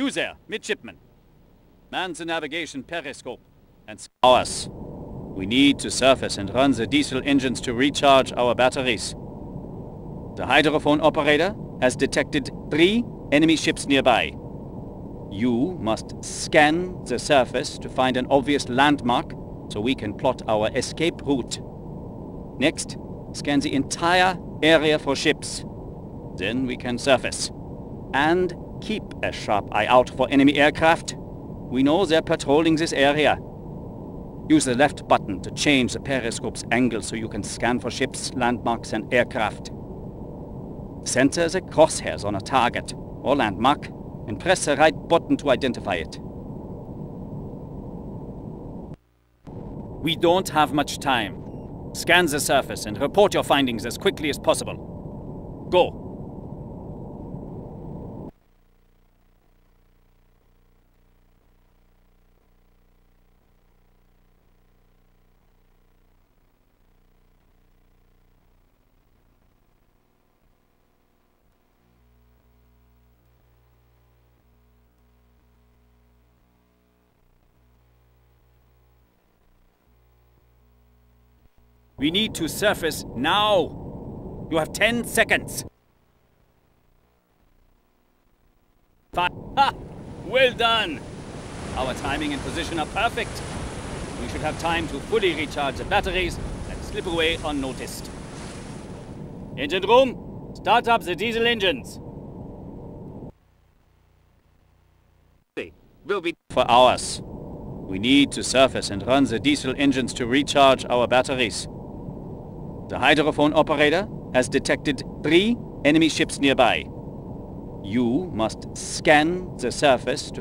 User, midshipman. Man the navigation periscope and ours. We need to surface and run the diesel engines to recharge our batteries. The hydrophone operator has detected three enemy ships nearby. You must scan the surface to find an obvious landmark so we can plot our escape route. Next, scan the entire area for ships. Then we can surface. And keep a sharp eye out for enemy aircraft. We know they're patrolling this area. Use the left button to change the periscope's angle so you can scan for ships, landmarks and aircraft. Center the crosshairs on a target or landmark and press the right button to identify it. We don't have much time. Scan the surface and report your findings as quickly as possible. Go! We need to surface now. You have 10 seconds. Five. Ha! Well done! Our timing and position are perfect. We should have time to fully recharge the batteries and slip away unnoticed. Engine room, start up the diesel engines. Will be for hours. We need to surface and run the diesel engines to recharge our batteries. The hydrophone operator has detected three enemy ships nearby. You must scan the surface to